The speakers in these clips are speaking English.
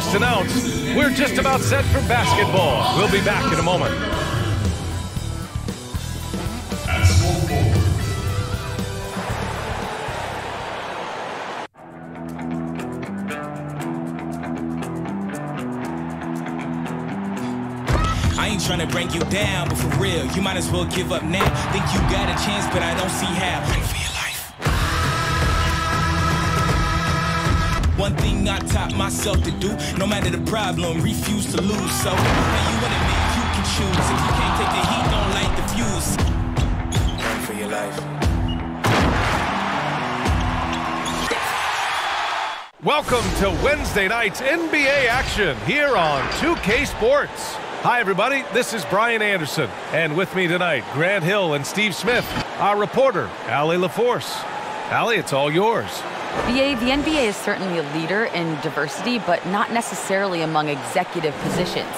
just announced we're just about set for basketball. We'll be back in a moment. I ain't trying to bring you down, but for real, you might as well give up now. Think you got a chance, but I don't see how. One thing I taught myself to do, no matter the problem, refuse to lose. So, now you want it, man, you can choose. If you can't take the heat, don't light the fuse. Run for your life. Welcome to Wednesday night's NBA action here on 2K Sports. Hi, everybody. This is Brian Anderson. And with me tonight, Grant Hill and Steve Smith, our reporter, Allie LaForce. Allie, it's all yours. The NBA is certainly a leader in diversity, but not necessarily among executive positions.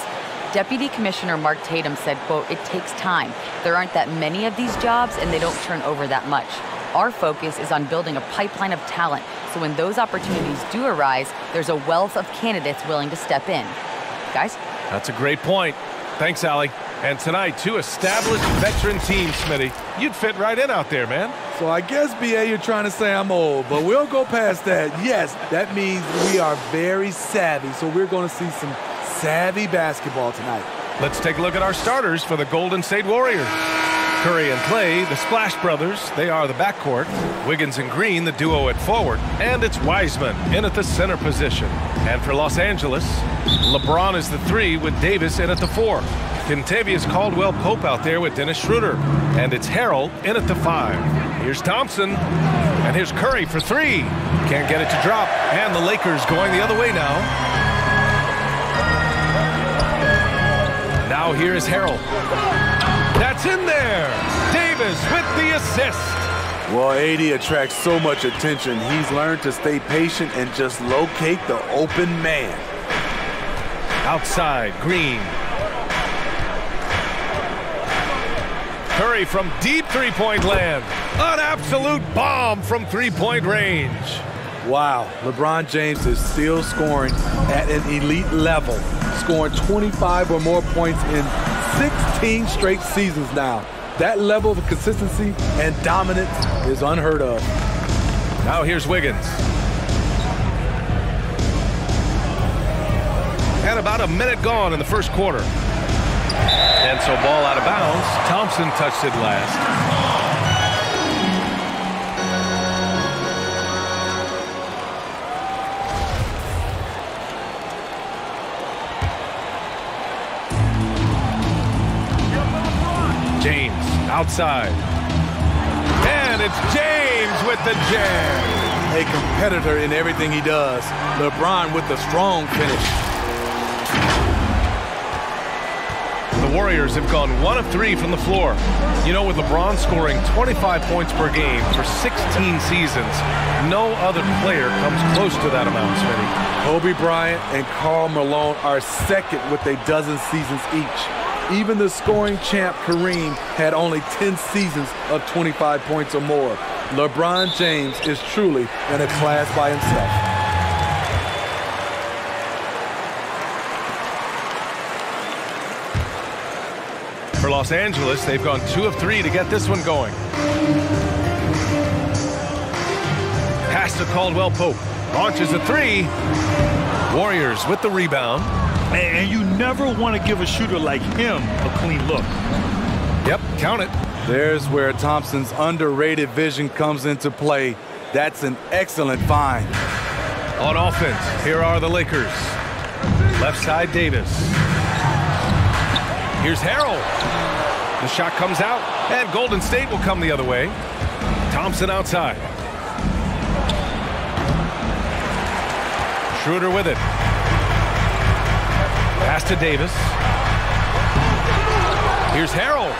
Deputy Commissioner Mark Tatum said, quote, it takes time. There aren't that many of these jobs and they don't turn over that much. Our focus is on building a pipeline of talent, so when those opportunities do arise, there's a wealth of candidates willing to step in. Guys? That's a great point. Thanks, Allie. And tonight, two established veteran teams, Smitty. You'd fit right in out there, man. So I guess, BA, you're trying to say I'm old, but we'll go past that. Yes, that means we are very savvy, so we're going to see some savvy basketball tonight. Let's take a look at our starters for the Golden State Warriors. Curry and Klay, the Splash Brothers, they are the backcourt. Wiggins and Green, the duo at forward. And it's Wiseman in at the center position. And for Los Angeles, LeBron is the three with Davis in at the four. Kentavious Caldwell Pope out there with Dennis Schroeder. And it's Harrell in at the five. Here's Thompson. And here's Curry for three. Can't get it to drop. And the Lakers going the other way now. Now here is Harrell. That's in there. Davis with the assist. Well, AD attracts so much attention. He's learned to stay patient and just locate the open man. Outside, Green. Curry from deep three-point land. An absolute bomb from three-point range. Wow, LeBron James is still scoring at an elite level, scoring 25 or more points in 16 straight seasons now. That level of consistency and dominance is unheard of. Now here's Wiggins. And about a minute gone in the first quarter. And so ball out of bounds. Thompson touched it last. James outside. And it's James with the jam. A competitor in everything he does. LeBron with the strong finish. Warriors have gone one of three from the floor. You know, with LeBron scoring 25 points per game for 16 seasons, no other player comes close to that amount, Smitty. Kobe Bryant and Karl Malone are second with a dozen seasons each. Even the scoring champ Kareem had only 10 seasons of 25 points or more. LeBron James is truly in a class by himself. Los Angeles, they've gone two of three to get this one going. Pass to Caldwell Pope. Launches a three. Warriors with the rebound. And you never want to give a shooter like him a clean look. Yep, count it. There's where Thompson's underrated vision comes into play. That's an excellent find. On offense, here are the Lakers. Left side, Davis. Here's Harrell. The shot comes out, and Golden State will come the other way. Thompson outside. Schroeder with it. Pass to Davis. Here's Harrell.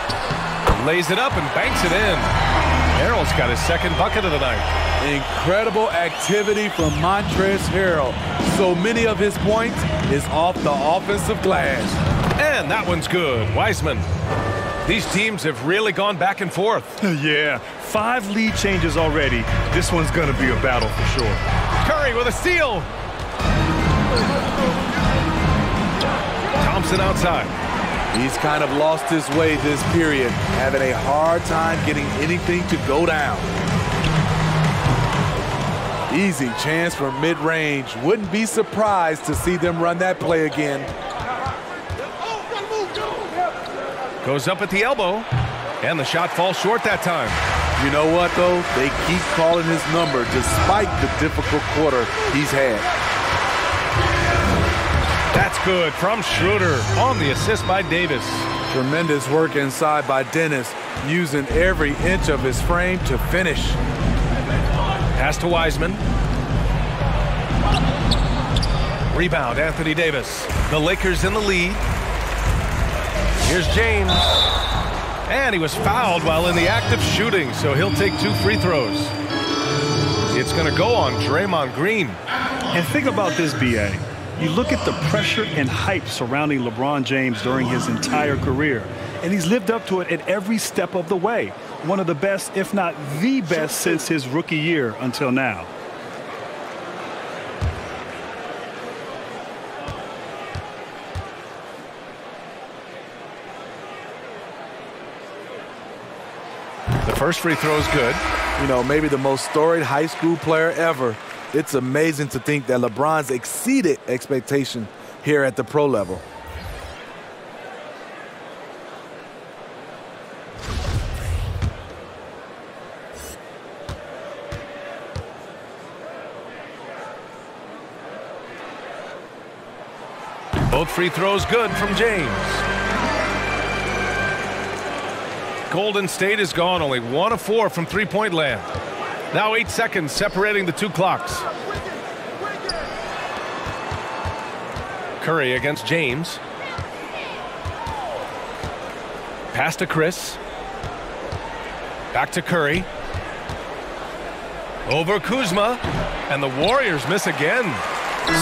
Lays it up and banks it in. Harrell's got his second bucket of the night. Incredible activity from Montrezl Harrell. So many of his points is off the offensive glass. And that one's good. Wiseman. These teams have really gone back and forth. yeah, five lead changes already. This one's going to be a battle for sure. Curry with a steal. Thompson outside. He's kind of lost his way this period, having a hard time getting anything to go down. Easy chance for mid-range. Wouldn't be surprised to see them run that play again. Goes up at the elbow, and the shot falls short that time. You know what, though? They keep calling his number despite the difficult quarter he's had. That's good from Schroeder on the assist by Davis. Tremendous work inside by Dennis, using every inch of his frame to finish. Pass to Wiseman. Rebound, Anthony Davis. The Lakers in the lead. Here's James. And he was fouled while in the act of shooting, so he'll take two free throws. It's going to go on Draymond Green. And think about this, B.A. You look at the pressure and hype surrounding LeBron James during his entire career, and he's lived up to it at every step of the way. One of the best, if not the best, since his rookie year until now. First free throw is good. You know, maybe the most storied high school player ever. It's amazing to think that LeBron's exceeded expectation here at the pro level. Both free throws good from James. Golden State is gone only one of four from three-point land. Now eight seconds separating the two clocks. Curry against James. Pass to Chriss. Back to Curry. Over Kuzma. And the Warriors miss again.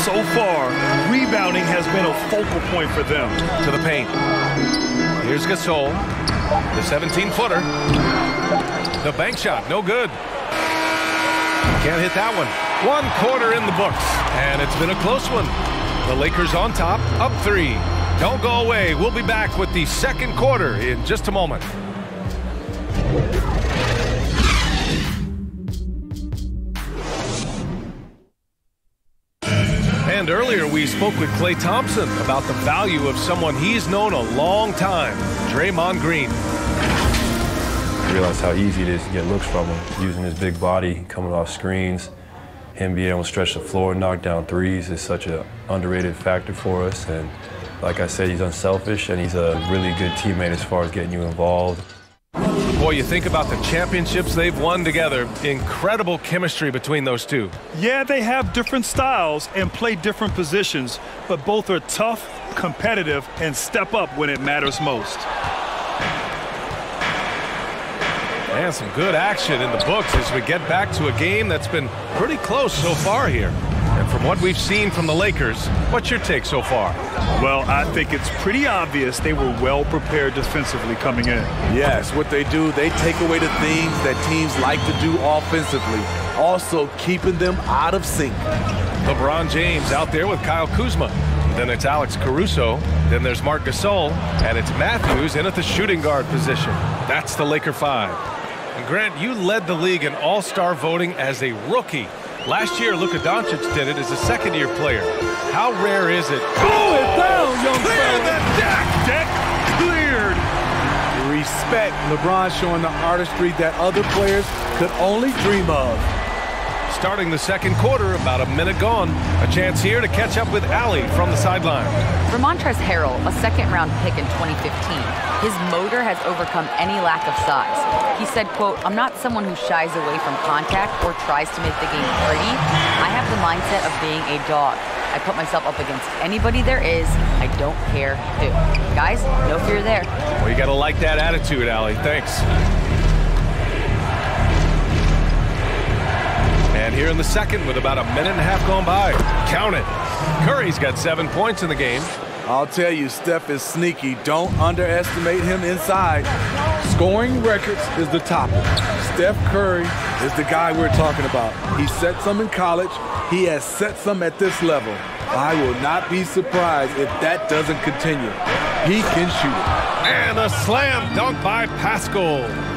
So far, rebounding has been a focal point for them. To the paint. Here's Gasol. The 17-footer. The bank shot, no good. Can't hit that one. One quarter in the books, and it's been a close one. The Lakers on top, up three. Don't go away. We'll be back with the second quarter in just a moment. And earlier we spoke with Klay Thompson about the value of someone he's known a long time, Draymond Green. I realized how easy it is to get looks from him, using his big body, coming off screens. Him being able to stretch the floor, knock down threes is such an underrated factor for us. And like I said, he's unselfish and he's a really good teammate as far as getting you involved. Boy, you think about the championships they've won together. Incredible chemistry between those two. Yeah, they have different styles and play different positions, but both are tough, competitive, and step up when it matters most. And some good action in the books as we get back to a game that's been pretty close so far here. And from what we've seen from the Lakers, what's your take so far? Well, I think it's pretty obvious they were well prepared defensively coming in. Yes, what they do, they take away the things that teams like to do offensively, also keeping them out of sync. LeBron James out there with Kyle Kuzma. Then it's Alex Caruso. Then there's Marc Gasol. And it's Matthews in at the shooting guard position. That's the Laker five. And Grant, you led the league in all-star voting as a rookie. Last year, Luka Doncic did it as a second-year player. How rare is it? Pull it down, young Clear fella. the deck! Deck cleared. Respect LeBron showing the artistry that other players could only dream of. Starting the second quarter, about a minute gone. A chance here to catch up with Allie from the sideline. For Montrezl Harrell, a second-round pick in 2015, his motor has overcome any lack of size. He said, quote, I'm not someone who shies away from contact or tries to make the game pretty. I have the mindset of being a dog. I put myself up against anybody there is. I don't care who. Guys, no fear there. Well, you got to like that attitude, Allie. Thanks. And here in the second, with about a minute and a half gone by, count it. Curry's got seven points in the game. I'll tell you, Steph is sneaky. Don't underestimate him inside. Scoring records is the topic. Steph Curry is the guy we're talking about. He set some in college. He has set some at this level. I will not be surprised if that doesn't continue. He can shoot it. And a slam dunk by Paschall.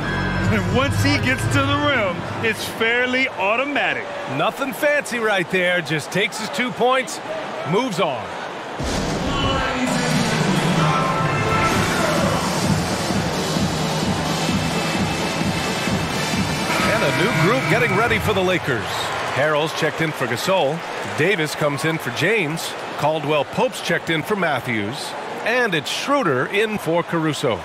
And once he gets to the rim, it's fairly automatic. Nothing fancy right there. Just takes his two points, moves on. And a new group getting ready for the Lakers. Harrell's checked in for Gasol. Davis comes in for James. Caldwell Pope's checked in for Matthews. And it's Schroeder in for Caruso.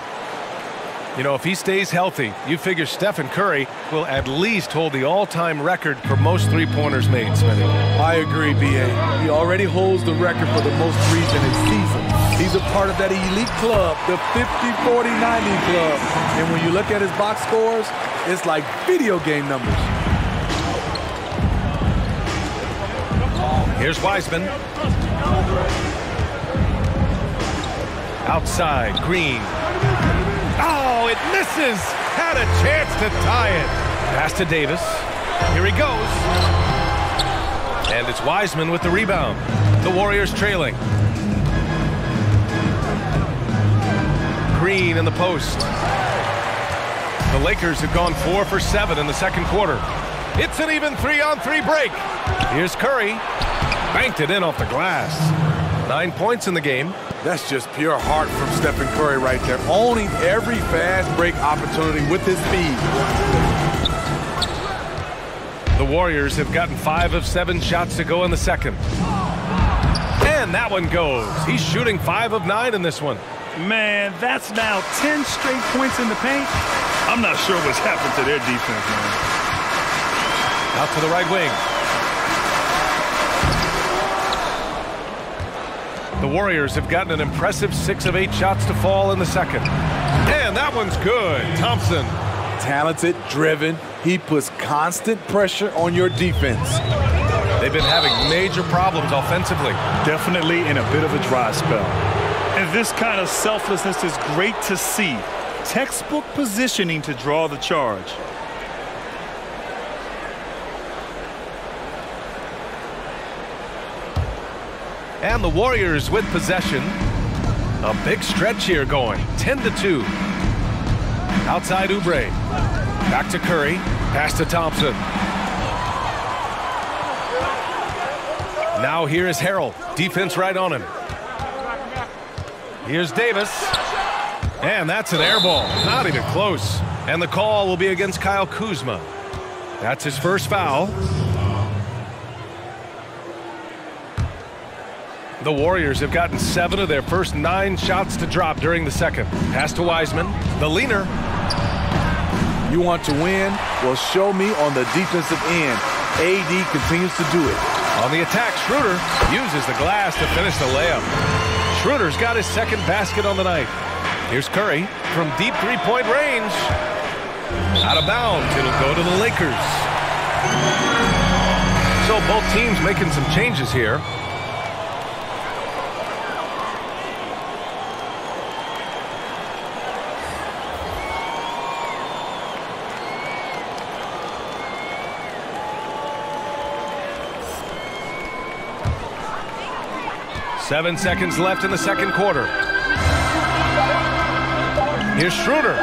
You know, if he stays healthy, you figure Stephen Curry will at least hold the all-time record for most three-pointers made, Smitty. I agree, B.A. He already holds the record for the most threes in a season. He's a part of that elite club, the 50-40-90 club. And when you look at his box scores, it's like video game numbers. Here's Wiseman. Outside, Green. Oh, it misses! Had a chance to tie it. Pass to Davis. Here he goes. And it's Wiseman with the rebound. The Warriors trailing. Green in the post. The Lakers have gone four for seven in the second quarter. It's an even three-on-three break. Here's Curry. Banked it in off the glass. Nine points in the game. That's just pure heart from Stephen Curry right there, owning every fast break opportunity with his speed. The Warriors have gotten five of seven shots to go in the second. And that one goes. He's shooting five of nine in this one. Man, that's now 10 straight points in the paint. I'm not sure what's happened to their defense, man. Out to the right wing. The Warriors have gotten an impressive six of eight shots to fall in the second. And that one's good. Thompson. Talented, driven. He puts constant pressure on your defense. They've been having major problems offensively. Definitely in a bit of a dry spell. And this kind of selflessness is great to see. Textbook positioning to draw the charge. And the Warriors with possession. A big stretch here going. 10 to 2. Outside Oubre. Back to Curry. Pass to Thompson. Now here is Harrell. Defense right on him. Here's Davis. And that's an air ball. Not even close. And the call will be against Kyle Kuzma. That's his first foul. The Warriors have gotten seven of their first nine shots to drop during the second. Pass to Wiseman. The leaner. You want to win? Well, show me on the defensive end. AD continues to do it. On the attack, Schroeder uses the glass to finish the layup. Schroeder's got his second basket on the night. Here's Curry from deep three-point range. Out of bounds. It'll go to the Lakers. So both teams making some changes here. Seven seconds left in the second quarter. Here's Schroeder.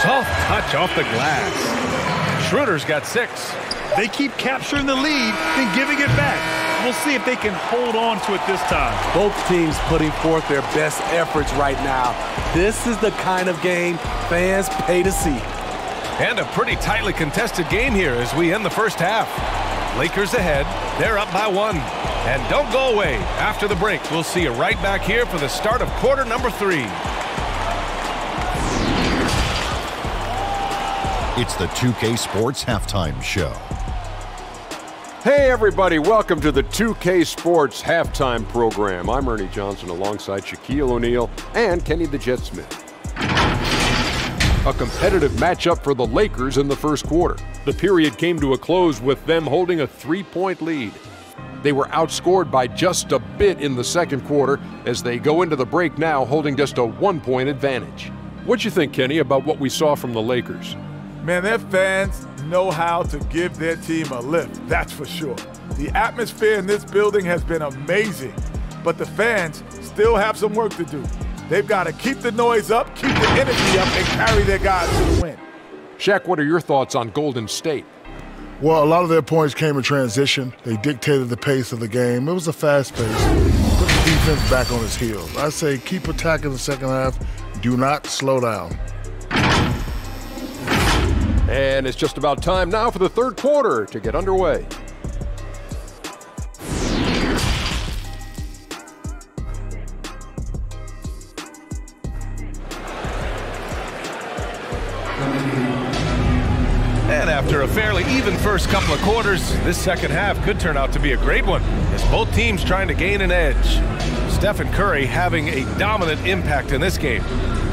Soft touch off the glass. Schroeder's got six. They keep capturing the lead, then giving it back. We'll see if they can hold on to it this time. Both teams putting forth their best efforts right now. This is the kind of game fans pay to see. And a pretty tightly contested game here as we end the first half. Lakers ahead. They're up by one. And don't go away. After the break, we'll see you right back here for the start of quarter number three. It's the 2K Sports Halftime Show. Hey, everybody, welcome to the 2K Sports Halftime Program. I'm Ernie Johnson alongside Shaquille O'Neal and Kenny the Jet Smith. A competitive matchup for the Lakers in the first quarter. The period came to a close with them holding a three point lead. They were outscored by just a bit in the second quarter as they go into the break now holding just a one point advantage. What do you think, Kenny, about what we saw from the Lakers? Man, their fans know how to give their team a lift, that's for sure. The atmosphere in this building has been amazing, but the fans still have some work to do. They've got to keep the noise up, keep the energy up, and carry their guys to the win. Shaq, what are your thoughts on Golden State? Well, a lot of their points came in transition. They dictated the pace of the game. It was a fast pace. Put the defense back on its heels. I say keep attacking the second half. Do not slow down. And it's just about time now for the third quarter to get underway. And after a fairly even first couple of quarters, this second half could turn out to be a great one as both teams trying to gain an edge. Stephen Curry having a dominant impact in this game.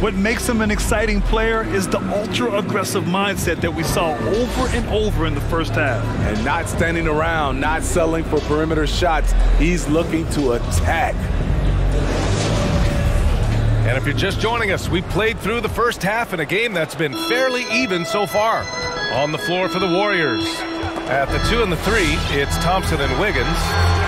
What makes him an exciting player is the ultra-aggressive mindset that we saw over and over in the first half. And not standing around, not settling for perimeter shots. He's looking to attack. And if you're just joining us, we played through the first half in a game that's been fairly even so far. On the floor for the Warriors. At the two and the three, it's Thompson and Wiggins.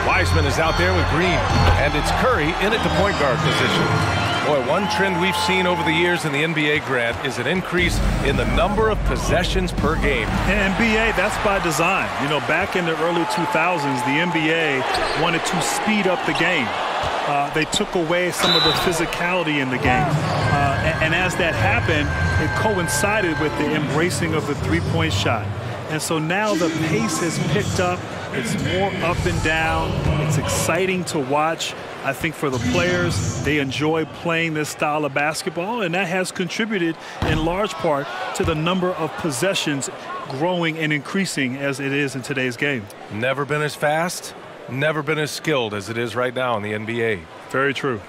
Wiseman is out there with Green. And it's Curry in at the point guard position. Boy, one trend we've seen over the years in the NBA, Grant, is an increase in the number of possessions per game. And NBA, that's by design. You know, back in the early 2000s, the NBA wanted to speed up the game. Uh, they took away some of the physicality in the game. And, and as that happened, it coincided with the embracing of the three-point shot. And so now the pace has picked up. It's more up and down. It's exciting to watch. I think for the players, they enjoy playing this style of basketball, and that has contributed in large part to the number of possessions growing and increasing as it is in today's game. Never been as fast, never been as skilled as it is right now in the NBA. Very true.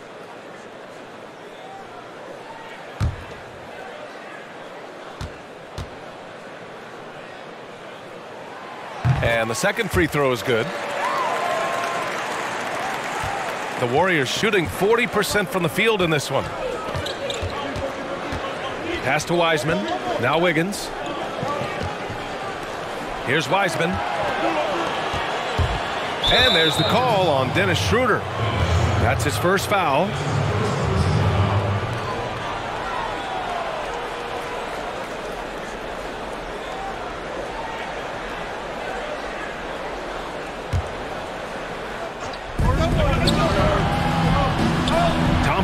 And the second free throw is good. The Warriors shooting 40% from the field in this one. Pass to Wiseman. Now Wiggins. Here's Wiseman. And there's the call on Dennis Schroeder. That's his first foul.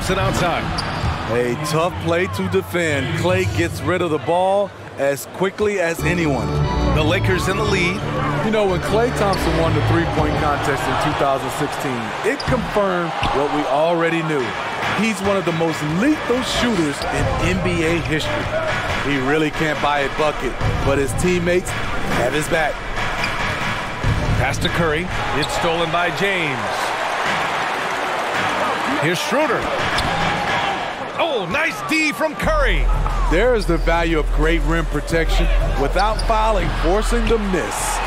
Thompson outside. A tough play to defend. Klay gets rid of the ball as quickly as anyone. The Lakers in the lead. You know, when Klay Thompson won the three-point contest in 2016, it confirmed what we already knew. He's one of the most lethal shooters in NBA history. He really can't buy a bucket, but his teammates have his back. Pass to Curry. It's stolen by James. Here's Schroeder. Nice D from Curry. There is the value of great rim protection without fouling, forcing the miss.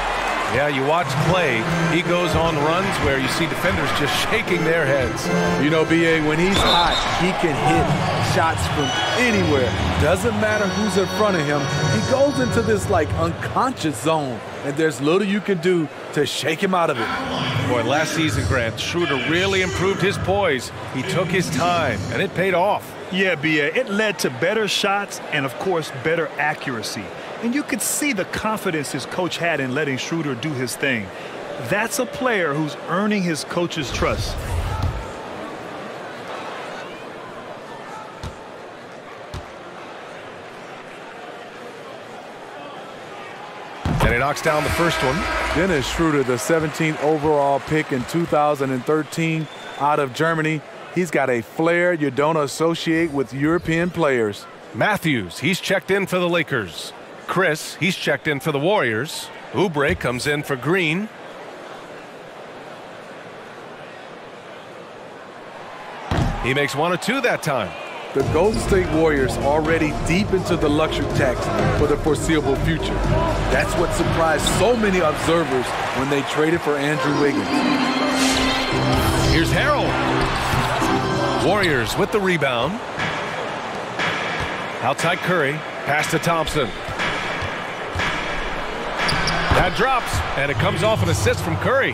Yeah, you watch Klay. He goes on runs where you see defenders just shaking their heads. You know, B.A., when he's hot, he can hit shots from anywhere. Doesn't matter who's in front of him. He goes into this, like, unconscious zone, and there's little you can do to shake him out of it. Boy, last season, Grant, Schroeder really improved his poise. He took his time, and it paid off. Yeah, B.A., it led to better shots and, of course, better accuracy. And you could see the confidence his coach had in letting Schroeder do his thing. That's a player who's earning his coach's trust. And he knocks down the first one. Dennis Schroeder, the 17th overall pick in 2013 out of Germany. He's got a flair you don't associate with European players. Matthews, he's checked in for the Lakers. Chriss, he's checked in for the Warriors. Oubre comes in for Green. He makes one or two that time. The Golden State Warriors already deep into the luxury tax for the foreseeable future. That's what surprised so many observers when they traded for Andrew Wiggins. Here's Harrell. Warriors with the rebound. Outside Curry. Pass to Thompson. That drops, and it comes off an assist from Curry.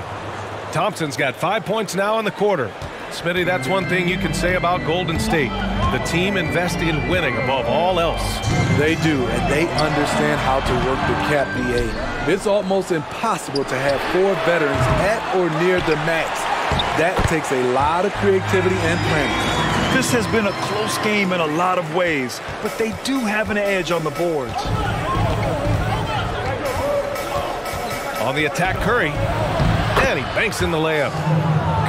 Thompson's got five points now in the quarter. Smitty, that's one thing you can say about Golden State. The team invests in winning above all else. They do, and they understand how to work the cap BA. It's almost impossible to have four veterans at or near the max. That takes a lot of creativity and planning. This has been a close game in a lot of ways, but they do have an edge on the boards. On the attack, Curry. And he banks in the layup.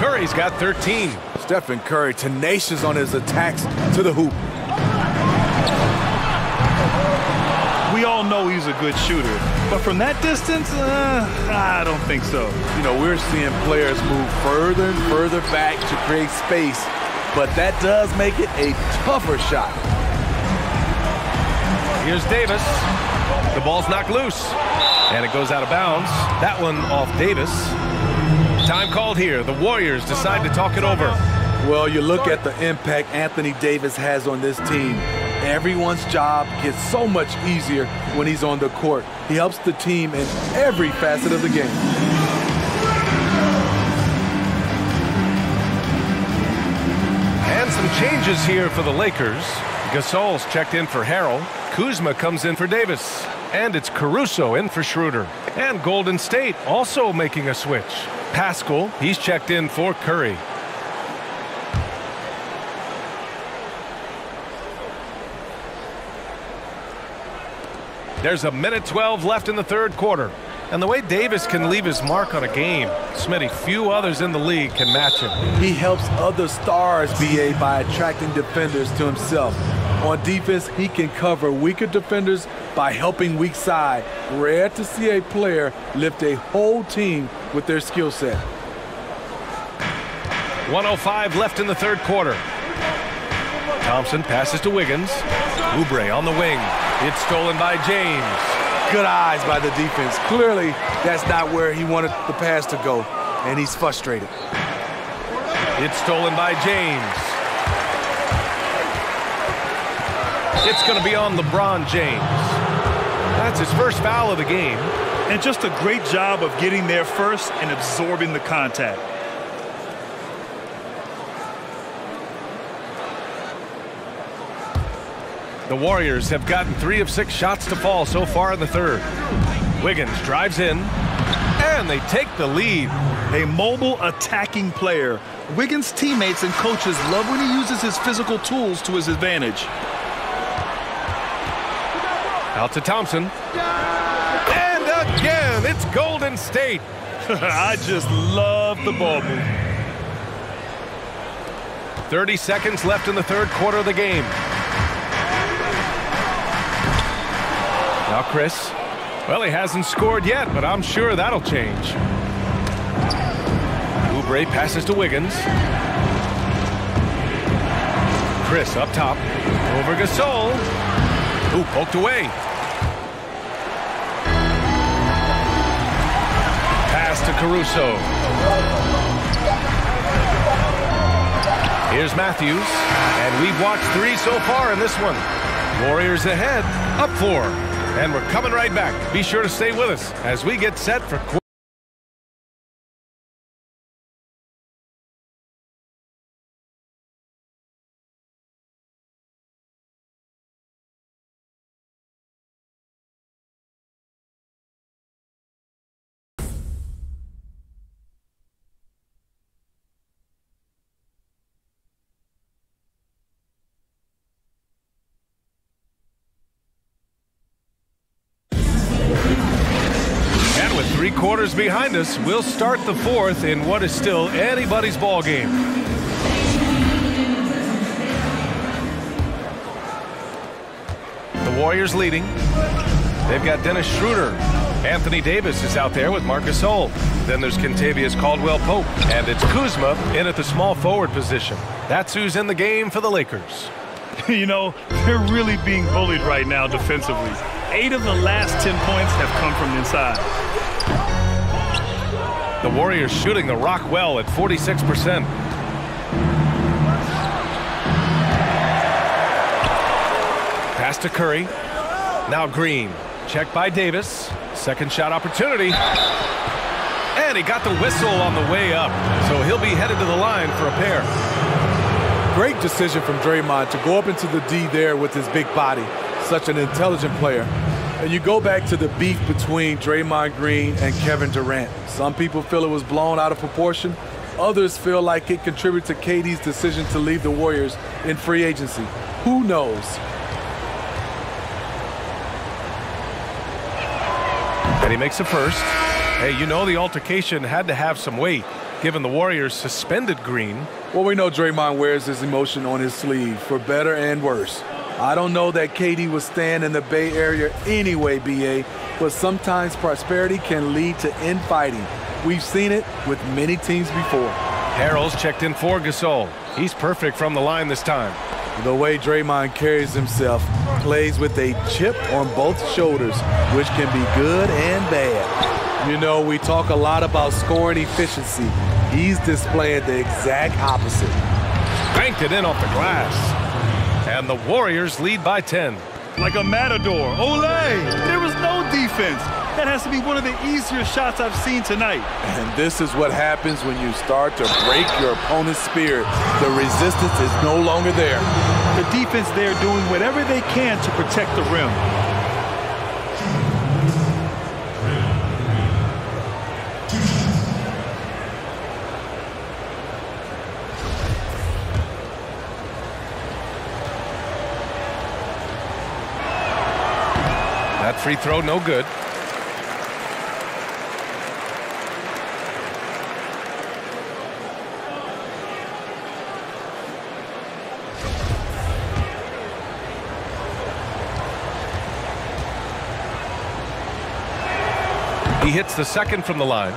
Curry's got 13. Stephen Curry tenacious on his attacks to the hoop. We all know he's a good shooter, but from that distance, uh, I don't think so. You know, we're seeing players move further and further back to create space, but that does make it a tougher shot. Here's Davis. The ball's knocked loose, and it goes out of bounds. That one off Davis. Time called here. The Warriors decide to talk it over. Well, you look at the impact Anthony Davis has on this team. Everyone's job gets so much easier when he's on the court. He helps the team in every facet of the game. And some changes here for the Lakers. Gasol's checked in for Harrell. Kuzma comes in for Davis. And it's Caruso in for Schroeder. And Golden State also making a switch. Paschall, he's checked in for Curry. There's a minute 12 left in the third quarter. And the way Davis can leave his mark on a game, Smitty, few others in the league can match him. He helps other stars, BA, by attracting defenders to himself. On defense, he can cover weaker defenders by helping weak side. Rare to see a player lift a whole team with their skill set. 105 left in the third quarter. Thompson passes to Wiggins. Oubre on the wing. It's stolen by James. Good eyes by the defense. Clearly, that's not where he wanted the pass to go, and he's frustrated. It's stolen by James. It's going to be on LeBron James. That's his first foul of the game. And just a great job of getting there first and absorbing the contact. The Warriors have gotten three of six shots to fall so far in the third. Wiggins drives in, and they take the lead. A mobile attacking player. Wiggins' teammates and coaches love when he uses his physical tools to his advantage. Out to Thompson. And again, it's Golden State. I just love the ball move. 30 seconds left in the third quarter of the game. Now Chriss. Well, he hasn't scored yet, but I'm sure that'll change. Oubre passes to Wiggins. Chriss up top. Over Gasol. Who poked away. Pass to Caruso. Here's Matthews. And we've watched three so far in this one. Warriors ahead, up four. And we're coming right back. Be sure to stay with us as we get set for behind us, we'll start the fourth in what is still anybody's ball game. The Warriors leading. They've got Dennis Schroeder. Anthony Davis is out there with Marcus Gasol. Then there's Kentavious Caldwell Pope. And it's Kuzma in at the small forward position. That's who's in the game for the Lakers. you know, they're really being bullied right now defensively. Eight of the last 10 points have come from inside. The Warriors shooting the rock well at 46%. Pass to Curry. Now Green. Check by Davis. Second shot opportunity. And he got the whistle on the way up. So he'll be headed to the line for a pair. Great decision from Draymond to go up into the D there with his big body. Such an intelligent player. And you go back to the beef between Draymond Green and Kevin Durant. Some people feel it was blown out of proportion. Others feel like it contributed to KD's decision to leave the Warriors in free agency. Who knows? And he makes it first. Hey, you know the altercation had to have some weight, given the Warriors suspended Green. Well, we know Draymond wears his emotion on his sleeve, for better and worse. I don't know that KD was staying in the Bay Area anyway, BA, but sometimes prosperity can lead to infighting. We've seen it with many teams before. Harrell's checked in for Gasol. He's perfect from the line this time. The way Draymond carries himself plays with a chip on both shoulders, which can be good and bad. You know, we talk a lot about scoring efficiency. He's displaying the exact opposite. Banked it in off the glass. And the Warriors lead by 10. Like a matador. Olay! There was no defense. That has to be one of the easier shots I've seen tonight. And this is what happens when you start to break your opponent's spirit. The resistance is no longer there. The defense there doing whatever they can to protect the rim. Free throw, no good. He hits the second from the line.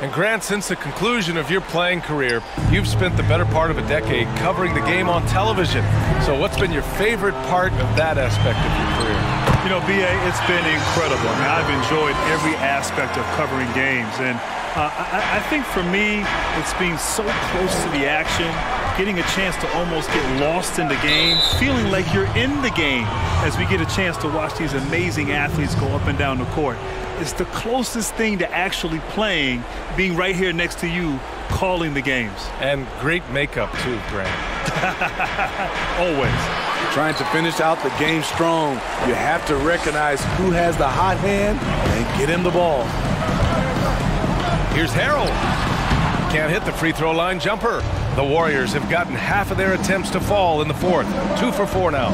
And Grant, since the conclusion of your playing career, you've spent the better part of a decade covering the game on television. So what's been your favorite part of that aspect of your career? You know, BA, it's been incredible. I mean, I've enjoyed every aspect of covering games. And uh, I, I think for me, it's being so close to the action, getting a chance to almost get lost in the game, feeling like you're in the game as we get a chance to watch these amazing athletes go up and down the court. It's the closest thing to actually playing, being right here next to you, calling the games. And great makeup, too, Grant. Always. Trying to finish out the game strong, you have to recognize who has the hot hand and get him the ball. Here's Harrell. Can't hit the free throw line jumper. The Warriors have gotten half of their attempts to fall in the fourth. Two for four now.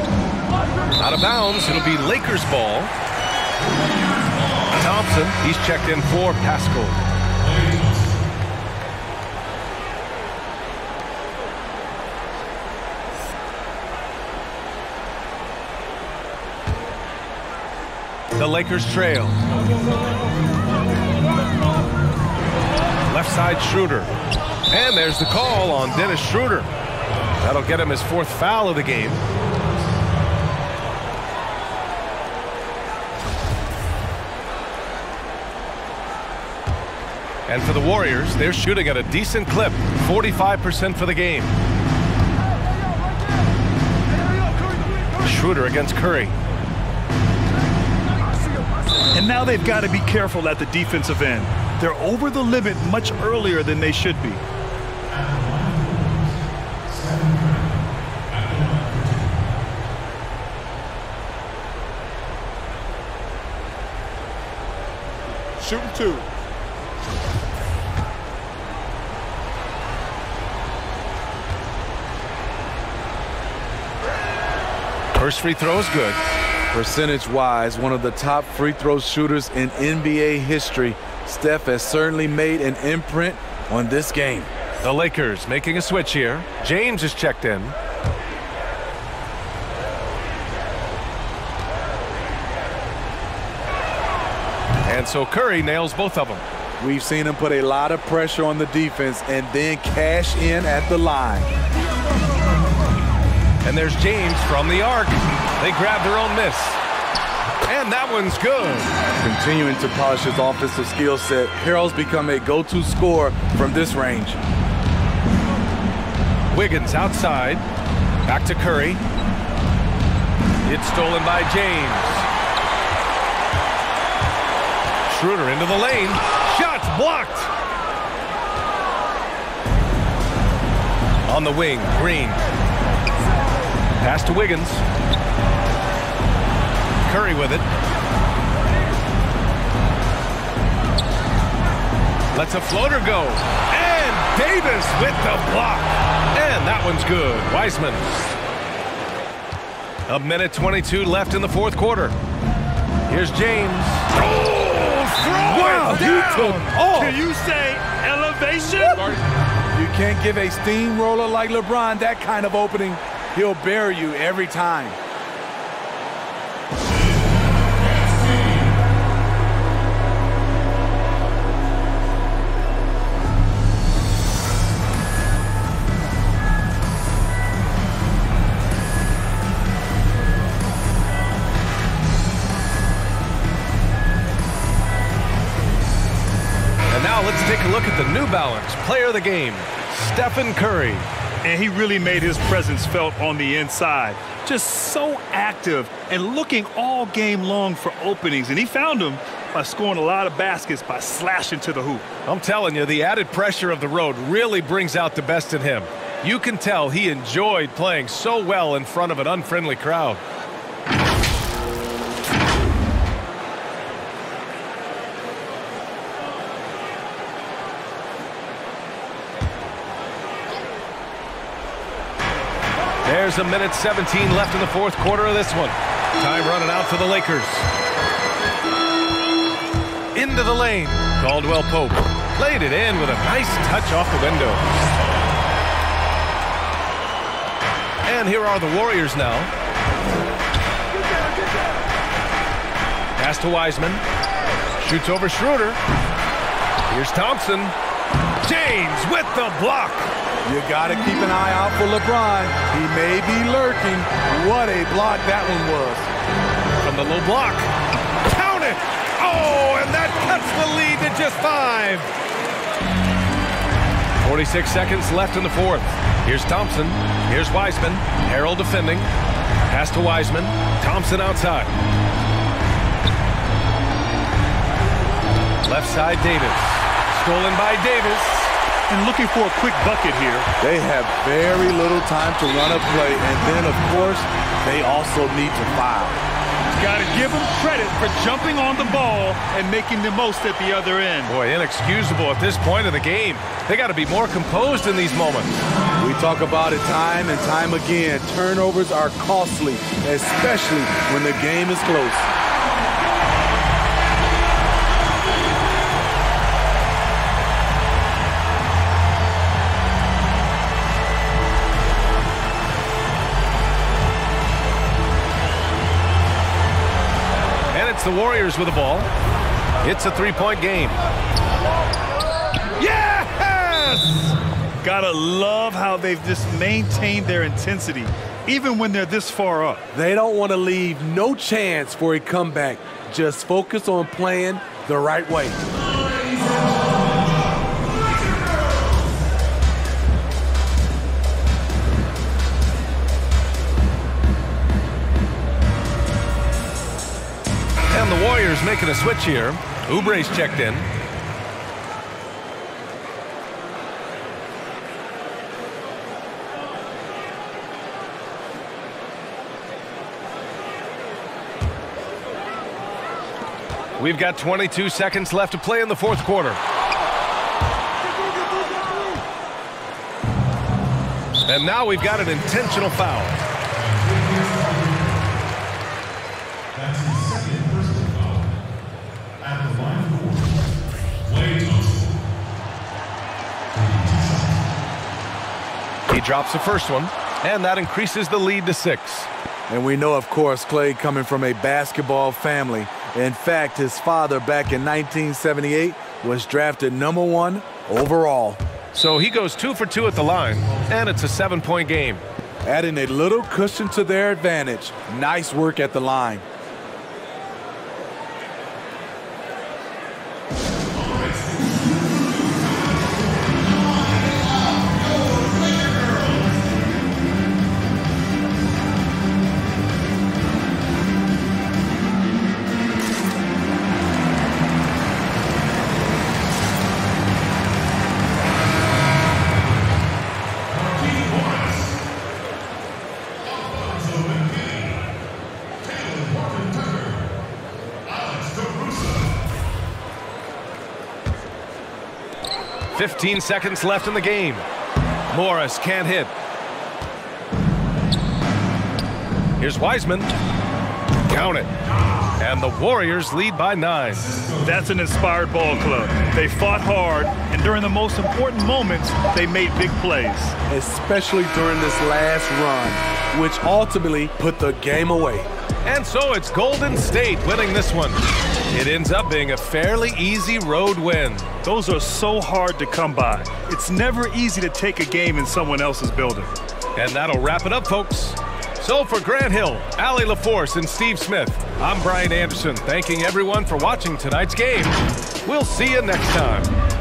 Out of bounds, it'll be Lakers ball. Thompson, he's checked in for Paschall. The Lakers trail. Left side Schroeder. And there's the call on Dennis Schroeder. That'll get him his fourth foul of the game. And for the Warriors, they're shooting at a decent clip, 45% for the game. Schroeder against Curry. And now they've got to be careful at the defensive end. They're over the limit much earlier than they should be. Shooting two. First free throw is good. Percentage-wise, one of the top free throw shooters in NBA history, Steph has certainly made an imprint on this game. The Lakers making a switch here. James is checked in. And so Curry nails both of them. We've seen him put a lot of pressure on the defense and then cash in at the line. And there's James from the arc. They grab their own miss. And that one's good. Continuing to polish his offensive skill set, Harrell's become a go-to scorer from this range. Wiggins outside. Back to Curry. It's stolen by James. Schroeder into the lane. Shots blocked. On the wing, Green. Pass to Wiggins. Curry with it. Lets a floater go. And Davis with the block. And that one's good. Wiseman. A minute 22 left in the fourth quarter. Here's James. Oh, throw Wow, it down. took off. Can you say elevation? You can't give a steamroller like LeBron that kind of opening. He'll bury you every time. And now let's take a look at the New Balance player of the game, Stephen Curry. And he really made his presence felt on the inside. Just so active and looking all game long for openings. And he found them by scoring a lot of baskets by slashing to the hoop. I'm telling you, the added pressure of the road really brings out the best in him. You can tell he enjoyed playing so well in front of an unfriendly crowd. There's a minute 17 left in the fourth quarter of this one. Time running out for the Lakers. Into the lane. Caldwell Pope played it in with a nice touch off the window. And here are the Warriors now. Pass to Wiseman. Shoots over Schroeder. Here's Thompson. James with the block. You got to keep an eye out for LeBron. He may be lurking. What a block that one was. From the low block. Count it! Oh, and that cuts the lead to just five. 46 seconds left in the fourth. Here's Thompson. Here's Wiseman. Harrell defending. Pass to Wiseman. Thompson outside. Left side, Davis. Stolen by Davis. And looking for a quick bucket here. They have very little time to run a play, and then, of course, they also need to foul. Got to give them credit for jumping on the ball and making the most at the other end. Boy, inexcusable at this point of the game. They got to be more composed in these moments. We talk about it time and time again. Turnovers are costly, especially when the game is close. The Warriors with the ball. It's a three-point game. Yes! Gotta love how they've just maintained their intensity, even when they're this far up. They don't want to leave no chance for a comeback. Just focus on playing the right way. Making a switch here. Oubre's checked in. We've got 22 seconds left to play in the fourth quarter. And now we've got an intentional foul. He drops the first one, and that increases the lead to six. And we know, of course, Klay coming from a basketball family. In fact, his father back in 1978 was drafted number one overall. So he goes two for two at the line, and it's a seven-point game. Adding a little cushion to their advantage. Nice work at the line. 15 seconds left in the game. Morris can't hit. Here's Wiseman. Count it. And the Warriors lead by nine. That's an inspired ball club. They fought hard, and during the most important moments, they made big plays. Especially during this last run, which ultimately put the game away. And so it's Golden State winning this one. It ends up being a fairly easy road win. Those are so hard to come by. It's never easy to take a game in someone else's building. And that'll wrap it up, folks. So for Grant Hill, Allie LaForce, and Steve Smith, I'm Brian Anderson, thanking everyone for watching tonight's game. We'll see you next time.